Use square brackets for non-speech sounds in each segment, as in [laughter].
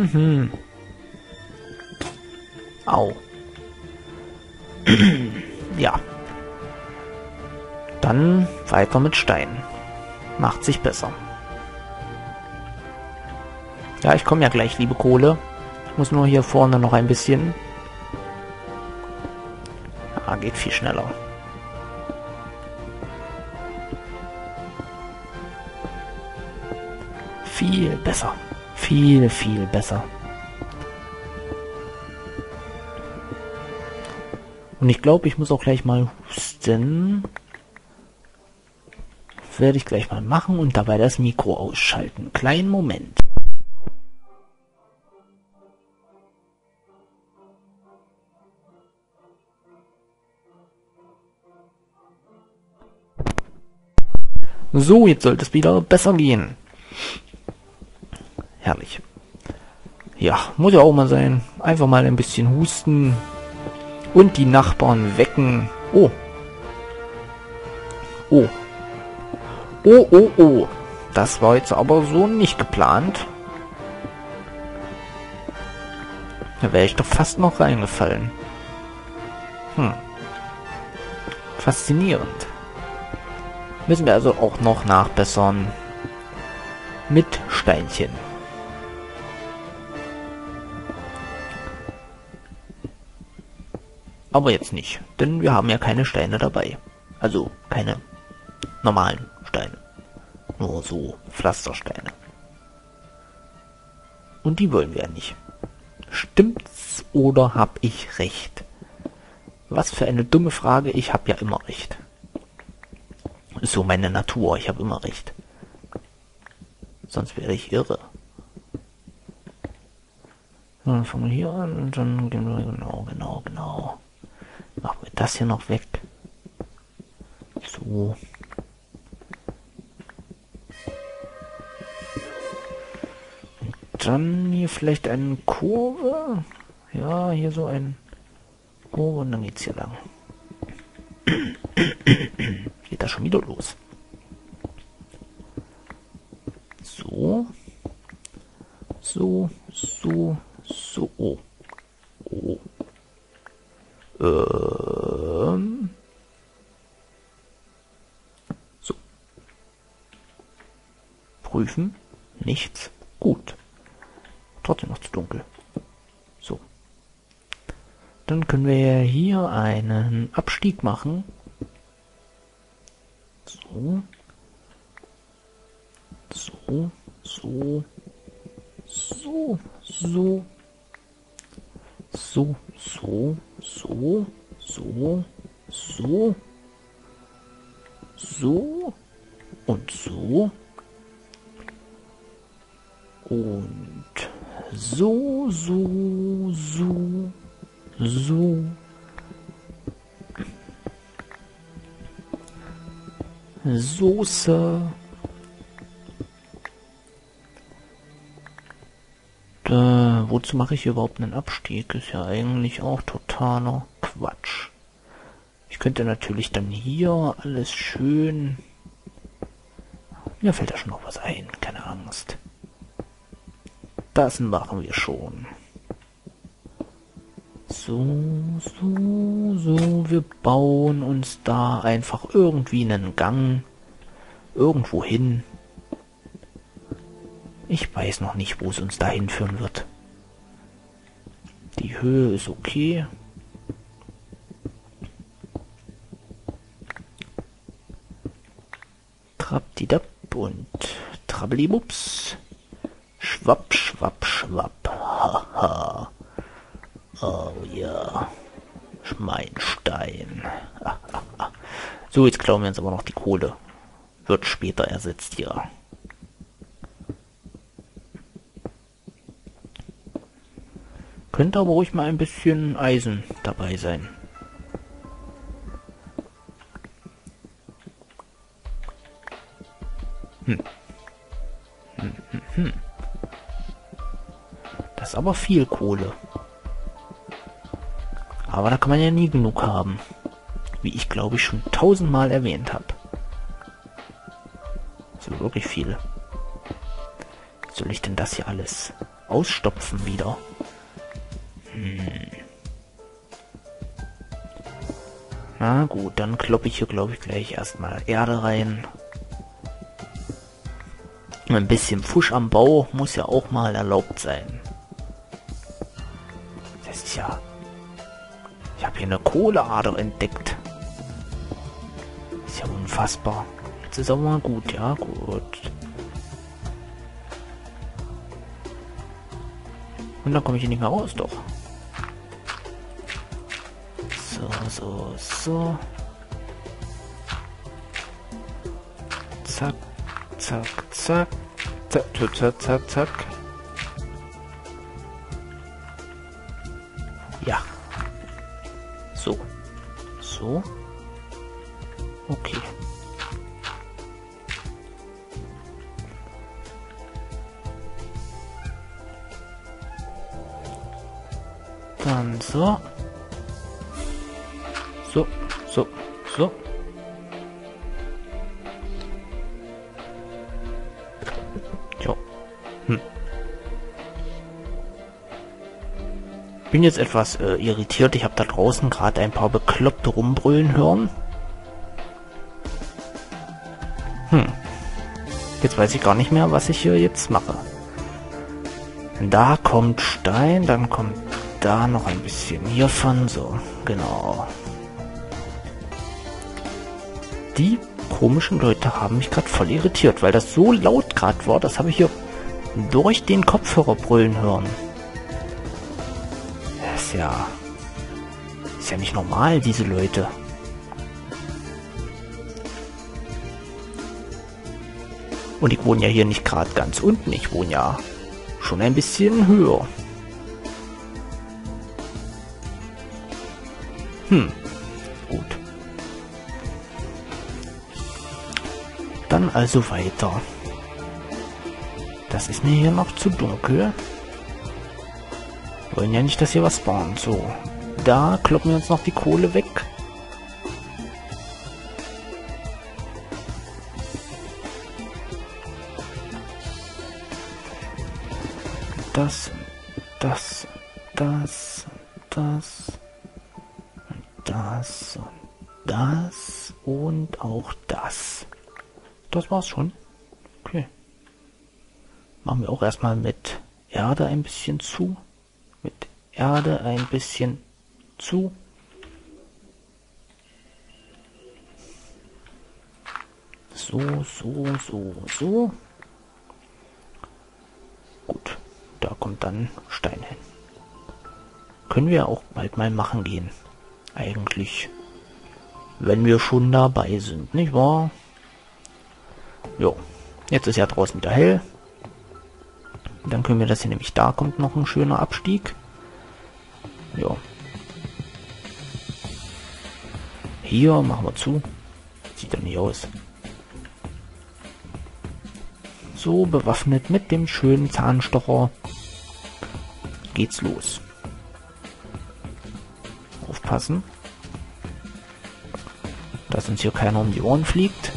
Mhm. Au. [clears throat] ja. Dann weiter mit Steinen. Macht sich besser. Ja, ich komme ja gleich, liebe Kohle. Ich muss nur hier vorne noch ein bisschen. Ah, geht viel schneller. Viel besser. Viel, viel besser. Und ich glaube, ich muss auch gleich mal husten. Werde ich gleich mal machen und dabei das Mikro ausschalten. Kleinen Moment. So, jetzt sollte es wieder besser gehen. Herrlich. Ja, muss ja auch mal sein. Einfach mal ein bisschen husten. Und die Nachbarn wecken. Oh. Oh. Oh, oh, oh. Das war jetzt aber so nicht geplant. Da wäre ich doch fast noch reingefallen. Hm. Faszinierend. Müssen wir also auch noch nachbessern. Mit Steinchen. Aber jetzt nicht, denn wir haben ja keine Steine dabei. Also keine normalen Steine. Nur so Pflastersteine. Und die wollen wir ja nicht. Stimmt's oder hab ich recht? Was für eine dumme Frage, ich hab ja immer recht. Ist so meine Natur, ich hab immer recht. Sonst wäre ich irre. Dann fangen wir hier an und dann gehen wir genau, genau, genau. Das hier noch weg. So. Und dann hier vielleicht eine Kurve. Ja, hier so ein Kurve und dann geht's hier lang. [clears throat] Geht das schon wieder los. So. So, so, so. Oh. Oh. Prüfen. Nichts. Gut. Trotzdem noch zu dunkel. So. Dann können wir hier einen Abstieg machen. So. So. So. So. So. So. So so, so, so, so und so und so, so, so, so. Soße. Äh, wozu mache ich überhaupt einen Abstieg? Ist ja eigentlich auch totaler Quatsch. Ich könnte natürlich dann hier alles schön... Mir fällt da schon noch was ein, keine Angst. Das machen wir schon. So, so, so, wir bauen uns da einfach irgendwie einen Gang irgendwo hin. Ich weiß noch nicht, wo es uns dahin führen wird. Die Höhe ist okay. Trappdidapp und Trabbelibups. Schwapp, schwapp, schwapp. Haha. oh ja. Schmeinstein. so, jetzt klauen wir uns aber noch die Kohle. Wird später ersetzt hier. Könnte aber ruhig mal ein bisschen Eisen dabei sein. Ist aber viel Kohle. Aber da kann man ja nie genug haben. Wie ich glaube ich schon tausendmal erwähnt habe. So wirklich viele. Soll ich denn das hier alles ausstopfen wieder. Hm. Na gut, dann kloppe ich hier, glaube ich, gleich erstmal Erde rein. Ein bisschen Fusch am Bau muss ja auch mal erlaubt sein. Eine Kohleader entdeckt. Ist ja unfassbar. Jetzt ist aber mal gut, ja, gut. Und dann komme ich hier nicht mehr raus, doch. So, so, so. Zack, zack, zack. Zack, zack, zack, zack, Dann so. So, so, so. Jo. Hm. Bin jetzt etwas äh, irritiert. Ich habe da draußen gerade ein paar Bekloppte rumbrüllen hören. Hm. Jetzt weiß ich gar nicht mehr, was ich hier jetzt mache. Da kommt Stein, dann kommt da noch ein bisschen hiervon, so, genau. Die komischen Leute haben mich gerade voll irritiert, weil das so laut gerade war, das habe ich hier durch den Kopfhörer brüllen hören. Das ist ja... Ist ja nicht normal, diese Leute. Und ich wohne ja hier nicht gerade ganz unten, ich wohne ja schon ein bisschen höher. Hm, gut. Dann also weiter. Das ist mir hier noch zu dunkel. Wollen ja nicht, dass hier was spawnt. So, da kloppen wir uns noch die Kohle weg. Und auch das. Das war's schon. Okay. Machen wir auch erstmal mit Erde ein bisschen zu. Mit Erde ein bisschen zu. So, so, so, so. Gut, da kommt dann Stein hin. Können wir auch bald mal machen gehen. Eigentlich. Wenn wir schon dabei sind, nicht wahr? Jo. Jetzt ist ja draußen wieder hell. Dann können wir das hier nämlich, da kommt noch ein schöner Abstieg. Jo. Hier machen wir zu. Sieht doch nicht aus. So, bewaffnet mit dem schönen Zahnstocher geht's los aufpassen, dass uns hier keiner um die Ohren fliegt.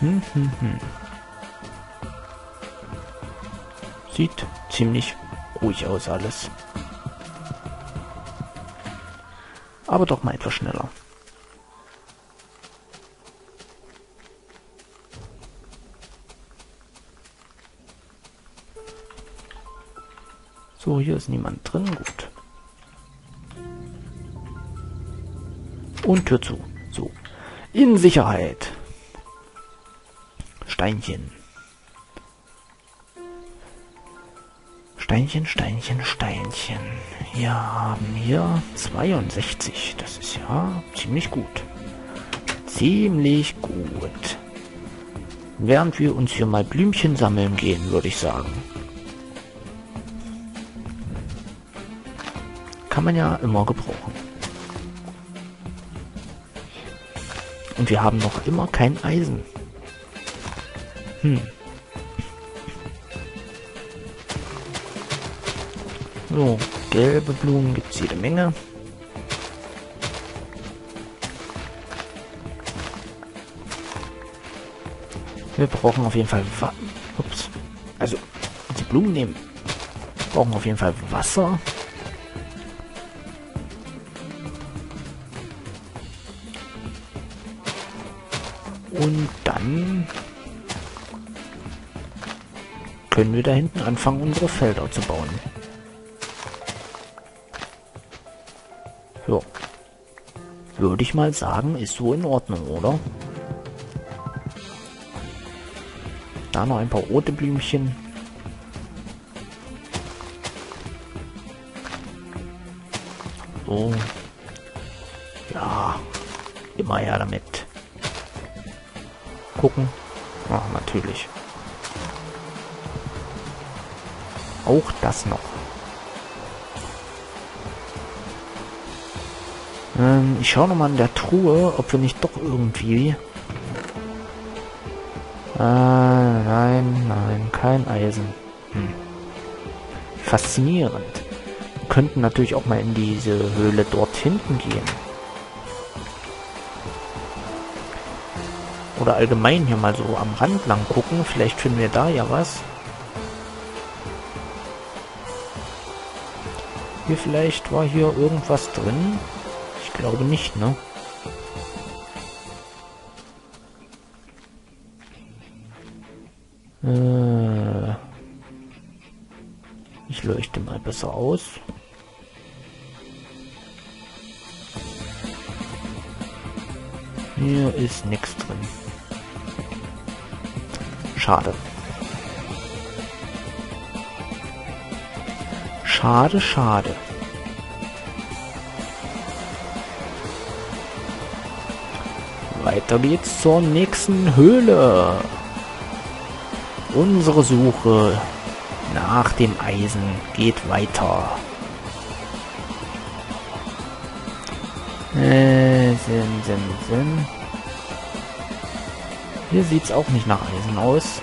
Hm, hm, hm. Sieht ziemlich ruhig aus alles. Aber doch mal etwas schneller. So, hier ist niemand drin. Gut. Und Tür zu. So. In Sicherheit. Steinchen. Steinchen, Steinchen, Steinchen. Wir haben hier 62. Das ist ja ziemlich gut. Ziemlich gut. Während wir uns hier mal Blümchen sammeln gehen, würde ich sagen. kann man ja immer gebrauchen. Und wir haben noch immer kein Eisen. Hm. So, gelbe Blumen gibt es jede Menge. Wir brauchen auf jeden Fall... Wa Ups. Also, die Blumen nehmen. Wir brauchen auf jeden Fall Wasser. Können wir da hinten anfangen, unsere Felder zu bauen. Ja. Würde ich mal sagen, ist so in Ordnung, oder? Da noch ein paar rote Blümchen. So. Ja. Immer her damit. Gucken. Ach, natürlich. Auch das noch. Ähm, ich schaue nochmal in der Truhe, ob wir nicht doch irgendwie... Äh, nein, nein, kein Eisen. Hm. Faszinierend. Wir könnten natürlich auch mal in diese Höhle dort hinten gehen. Oder allgemein hier mal so am Rand lang gucken. Vielleicht finden wir da ja was. Hier vielleicht war hier irgendwas drin. Ich glaube nicht, ne? Äh ich leuchte mal besser aus. Hier ist nichts drin. Schade. Schade, schade. Weiter geht's zur nächsten Höhle. Unsere Suche nach dem Eisen geht weiter. Äh, Sinn, Sinn, Sinn. Hier sieht's auch nicht nach Eisen aus.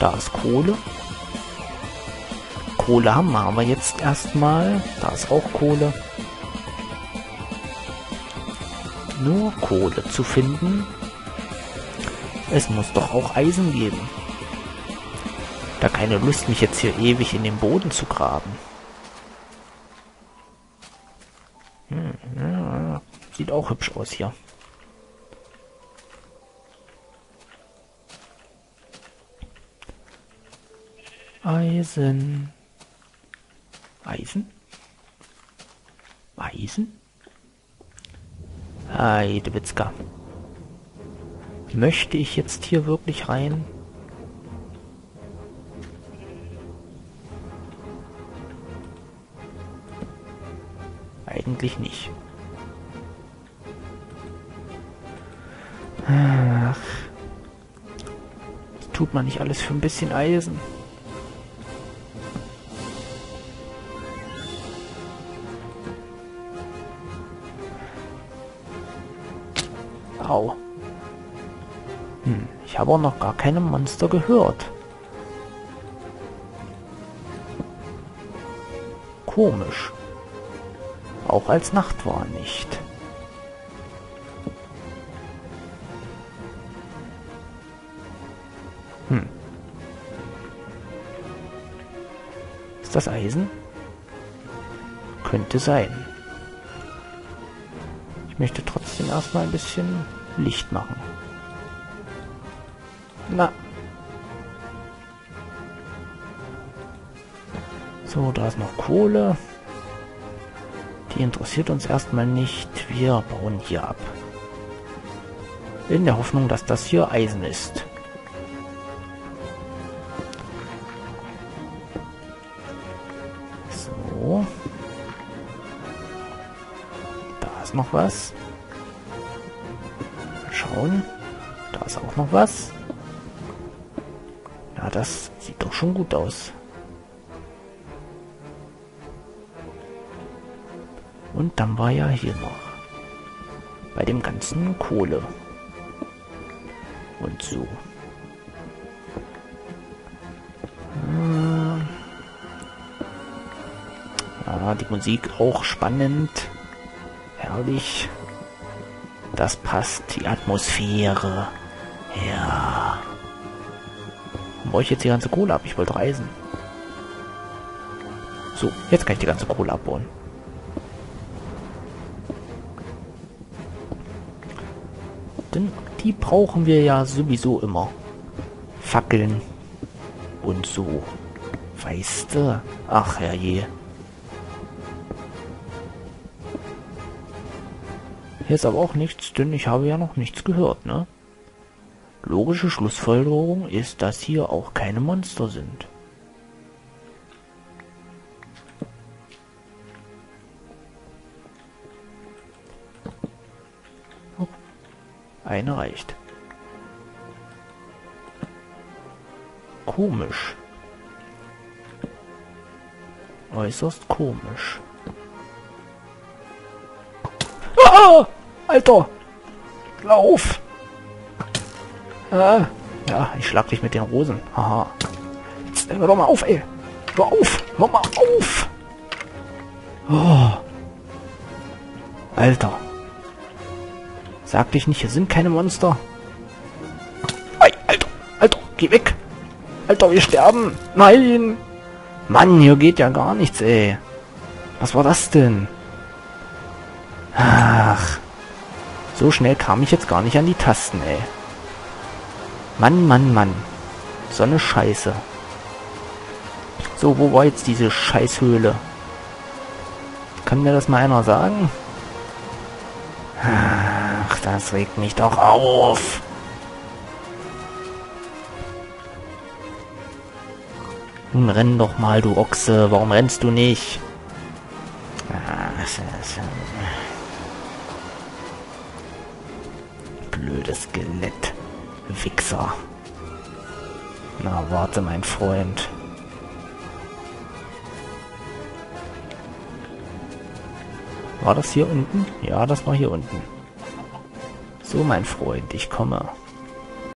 Da ist Kohle. Kohle haben wir aber jetzt erstmal. Da ist auch Kohle. Nur Kohle zu finden. Es muss doch auch Eisen geben. Da keine Lust, mich jetzt hier ewig in den Boden zu graben. Hm, ja, sieht auch hübsch aus hier. Eisen. Eisen? Eisen? Heidewitzka. Möchte ich jetzt hier wirklich rein? Eigentlich nicht. Ach. tut man nicht alles für ein bisschen Eisen? Au. Hm, ich habe auch noch gar keine Monster gehört. Komisch. Auch als Nacht war nicht. Hm. Ist das Eisen? Könnte sein. Ich möchte trotzdem erstmal ein bisschen Licht machen. Na. So, da ist noch Kohle. Die interessiert uns erstmal nicht. Wir bauen hier ab. In der Hoffnung, dass das hier Eisen ist. So. Da ist noch was schauen. Da ist auch noch was. Ja, das sieht doch schon gut aus. Und dann war ja hier noch bei dem ganzen Kohle. Und so. Äh, Ja, die Musik auch spannend. Herrlich. Das passt. Die Atmosphäre. Ja. Wo ich jetzt die ganze Kohle ab? Ich wollte reisen. So, jetzt kann ich die ganze Kohle abbauen. Denn die brauchen wir ja sowieso immer. Fackeln und so. Weißt du? Ach herrje. Ist aber auch nichts, denn ich habe ja noch nichts gehört, ne? Logische Schlussfolgerung ist, dass hier auch keine Monster sind. Oh, eine reicht. Komisch. Äußerst komisch. Ah! Alter! Lauf! Ah, ja, ich schlag dich mit den Rosen. Haha. Jetzt hör doch mal auf, ey. Hör auf! Hör mal auf! Oh. Alter. Sag dich nicht, hier sind keine Monster. Ei, Alter, Alter, geh weg. Alter, wir sterben. Nein. Mann, hier geht ja gar nichts, ey. Was war das denn? So schnell kam ich jetzt gar nicht an die Tasten, ey. Mann, Mann, Mann. So eine Scheiße. So, wo war jetzt diese Scheißhöhle? Kann mir das mal einer sagen? Ach, das regt mich doch auf. Nun renn doch mal, du Ochse. Warum rennst du nicht? Blödes Skelett. Wichser. Na, warte, mein Freund. War das hier unten? Ja, das war hier unten. So, mein Freund, ich komme.